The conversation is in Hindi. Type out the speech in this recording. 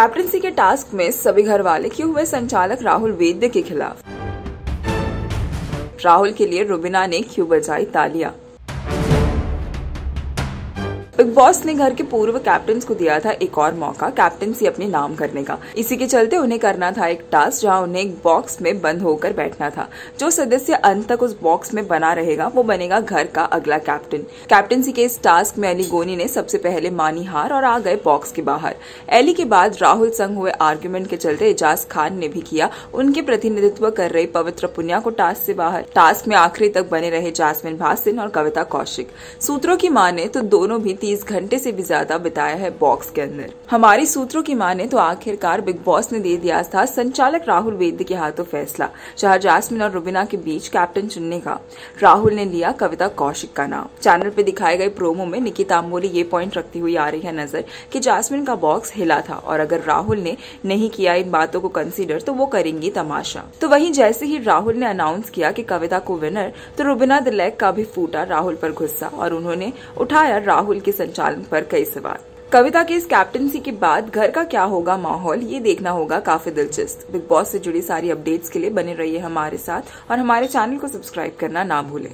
कैप्टनसी के टास्क में सभी घर वाले क्यों हुए संचालक राहुल वेद्य के खिलाफ? राहुल के लिए रुबिना ने क्यों बजाई तालियाँ? बिग बॉस ने घर के पूर्व कैप्टन को दिया था एक और मौका कैप्टनसी अपने नाम करने का। इसी के चलते उन्हें करना था एक टास्क जहाँ उन्हें एक बॉक्स में बंद होकर बैठना था। जो सदस्य अंत तक उस बॉक्स में बना रहेगा, वो बनेगा घर का अगला कैप्टन कैप्टनसी के इस टास्क में अली गोनी ने सबसे पहले मानी हार और आ गए बॉक्स के बाहर। एली के बाद राहुल संग हुए आर्ग्यूमेंट के चलते एजाज खान ने भी किया। उनके प्रतिनिधित्व कर रहे पवित्र पुनिया को टास्क से बाहर। टास्क में आखिरी तक बने रहे जासमिन भासिन और कविता कौशिक। सूत्रों की माने तो दोनों भी तीस घंटे से भी ज़्यादा बिताया है बॉक्स के अंदर। हमारी सूत्रों की माने तो आखिरकार बिग बॉस ने दे दिया था संचालक राहुल वेद के हाथों फैसला, जहाँ जासमिन और रुबिना के बीच कैप्टन चुनने का। राहुल ने लिया कविता कौशिक का नाम। चैनल पे दिखाए गए प्रोमो में निकिता अम्बोली ये पॉइंट रखती हुई आ रही है नज़र कि जासमिन का बॉक्स हिला था, और अगर राहुल ने नहीं किया इन बातों को कंसीडर तो वो करेंगी तमाशा। तो वहीं जैसे ही राहुल ने अनाउंस किया कि कविता को विनर तो रुबिना दिलैक का भी फूटा राहुल पर गुस्सा, और उन्होंने उठाया राहुल के संचालन पर कई सवाल। कविता के इस कैप्टनसी के बाद घर का क्या होगा माहौल, ये देखना होगा काफ़ी दिलचस्प। बिग बॉस से जुड़ी सारी अपडेट्स के लिए बने रहिए हमारे साथ और हमारे चैनल को सब्सक्राइब करना ना भूलें।